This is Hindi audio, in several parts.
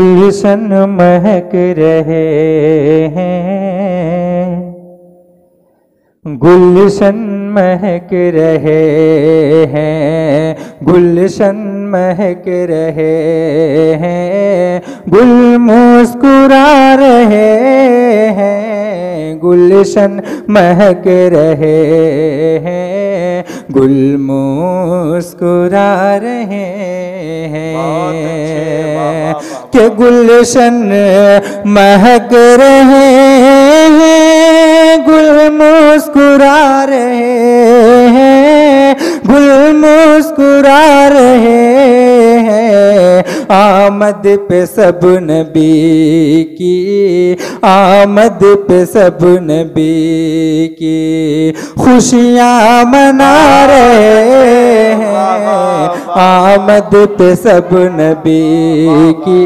गुलशन महक रहे हैं। गुलशन महक रहे हैं गुलशन महक रहे हैं गुल मुस्कुरा रहे हैं गुलशन महक रहे हैं गुल मुस्कुरा रहे हैं के गुलशन महक रहे हैं। गुल मुस्कुरा रहे हैं गुल मुस्कुरा रहे हैं। आमद पे सब नबी की आमद पे सब नबी की खुशियाँ मना रहे हैं। आमद पे सब नबी की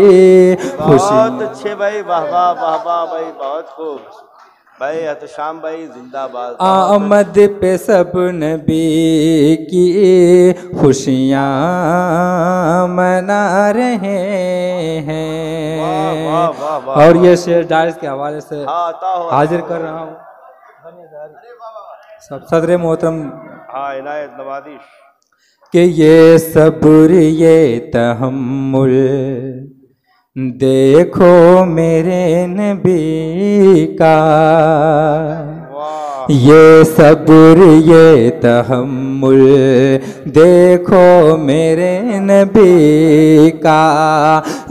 खुशी बहुत अच्छे भाई वाह वाह वाह वाह भाई बहुत खूब। भाई एहतशाम भाई जिंदाबाद। आमद पे सब नबी की खुशियाँ मना रहे हैं। और ये शेर डायस के हवाले से हाँ हाजिर कर रहा हूँ। सब सदर मोहतरम। हाँ इनायत नवादिश कि ये सब्र ये तहम्मुल। देखो मेरे नबी का। ये सब्र ये तहम्मुल देखो मेरे नबी का।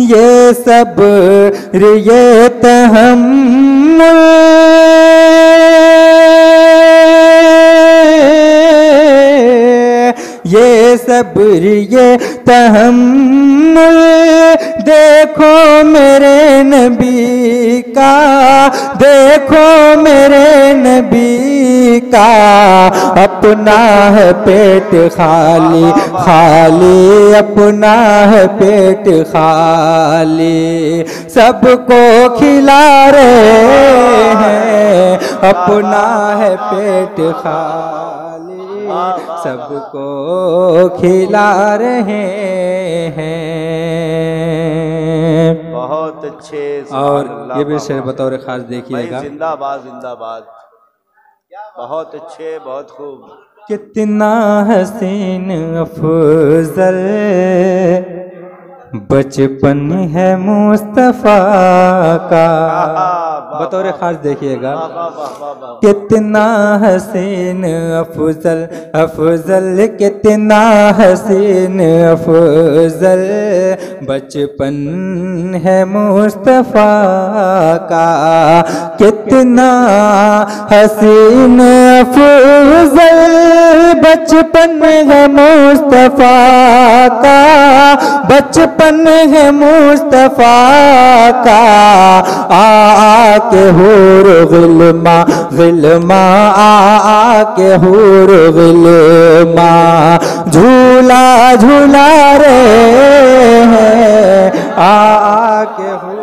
ये सब्र ये तहम्मुल। सब्र ये तहम्मुल। देखो मेरे नबी का, देखो मेरे नबी का। अपना है पेट खाली खाली। अपना है पेट खाली। सबको खिला रहे हैं, अपना है पेट खाली। सबको खिला रहे हैं। बहुत अच्छे और ये भी शेर बतौर खास देखिएगा। जिंदाबाद जिंदाबाद। बहुत अच्छे बहुत खूब। कितना हसीन अफजल। बचपन है मुस्तफ़ा का। बतौर खास देखिएगा। कितना हसीन अफजल अफजल कितना हसीन अफजल। बचपन है मुस्तफ़ा का कितना हसीन अफजल। बचपन है मुस्तफ़ा का। बचपन है मुस्तफ़ा का। आ के हूर गिलमा गिलमा आ के हूर गिलमा। झूला झूला रे हैं। आ के हूर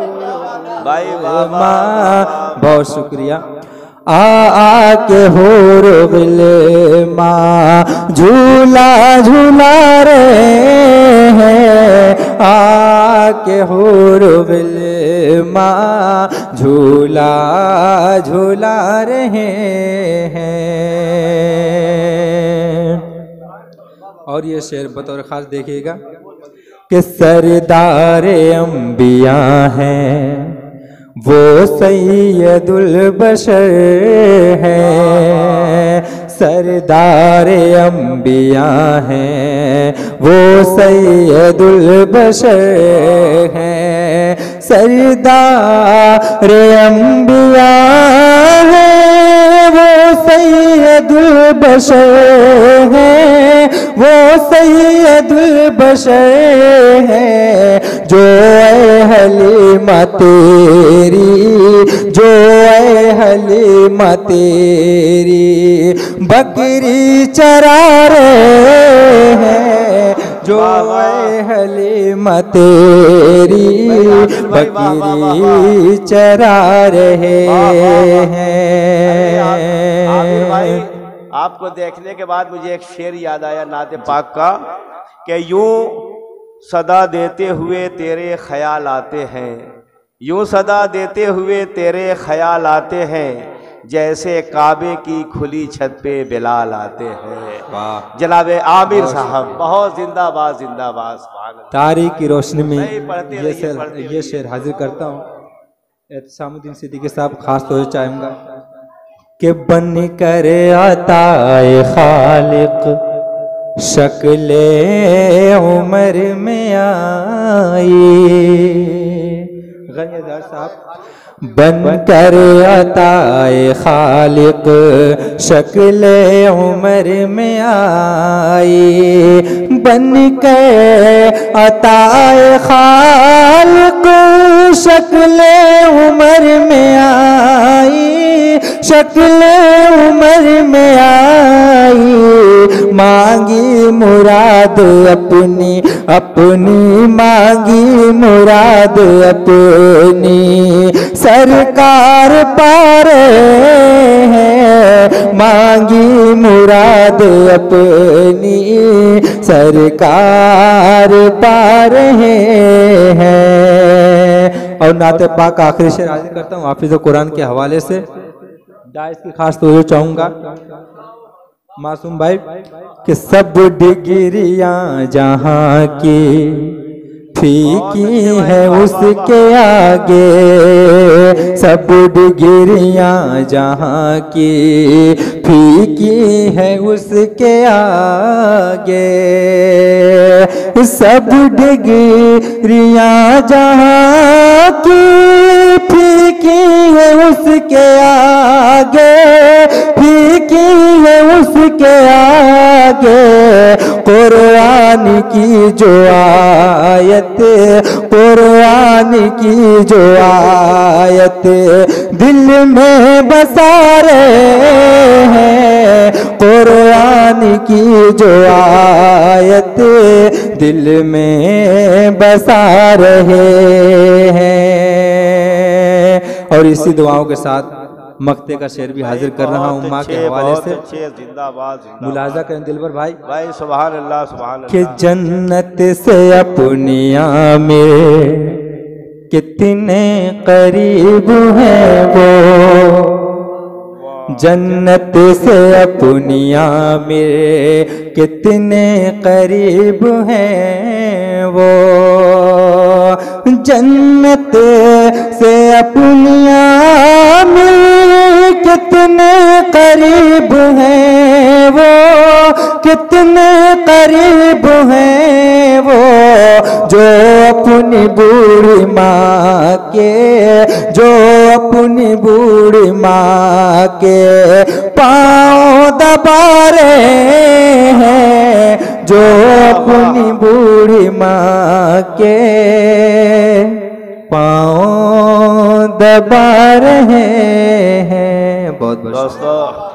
भाई माँ बहुत शुक्रिया। आ आ के होर गिले माँ, झूला झूला रे हैं। आ के होर गिले माँ, झूला झूला रहे हैं। और ये शेर बतौर खास देखिएगा कि सरदार अंबिया हैं। वो सैयदुल बशर है। सरदार अंबिया हैं। वो सैयदुल बशर है। सरदार अंबिया है। वो सैयदुल बशर है वो सैयदुल बशर है जो ए हलीमा तेरी जो ए हलीमा तेरी बकरी चरा रहे हैं जो ए तेरी बकरी चरा रहे हैं। आपको देखने के बाद मुझे एक शेर याद आया नाते पाक का कि यूँ सदा देते हुए तेरे ख्याल आते हैं यूँ सदा देते हुए तेरे ख्याल आते हैं जैसे काबे की खुली छत पे बिलाल आते हैं। वाह। जनाब आमिर साहब बहुत जिंदाबाद जिंदाबाद तारीख की रोशनी में ये शेर ये शेर हाजिर करता हूँ। एहतसामुद्दीन सिद्दीकी साहब खास तौर से चाहूँगा कि बन कर अताए खालिक शक्ल उमर में आई। गनीदार साहब। बन कर अताए खालिक, शक्ल उमर में आई। बन कर अताए खालिक, शक्ल उमर में आई। शक्ल उमर में आई। मांगी मुराद अपनी अपनी मांगी मुराद अपनी सरकार पारे हैं। मांगी मुराद अपनी सरकार पार हैं। और नाते पाक आखिरी से हाजिर करता हूँ हाफिज कुरान के हवाले से। डाइस की खास तो चाहूँगा। मासूम भाई, कि सब डिग्रियाँ जहाँ की फीकी है उसके आगे, सब डिग्रियाँ जहाँ की फीकी है उसके आगे, सब डिग्रियाँ जहाँ की फीकी है उसके आगे। आगे कुरान की जो आयत कुरान की जो आयत। दिल में बसा रहे हैं कुरान की जो आयत। दिल में बसा रहे हैं। और इसी दुआओं के साथ मक्ते का शेर भी हाजिर कर रहा हूँ माँ के हवाले से। मुलाजा करें दिलबर भाई। भाई सुभान अल्लाह सुभान कि जन्नत से अपनिया में कितने करीब हैं वो? जन्नत से अपनिया में कितने करीब हैं वो? जन्नत से अपनिया में कितने करीब हैं वो? कितने करीब हैं वो? जो अपनी बूढ़ी माँ के जो अपनी बूढ़ी माँ के पाँव दबा रहे हैं जो अपनी बूढ़ी माँ के दबा रहे हैं। बहुत बहुत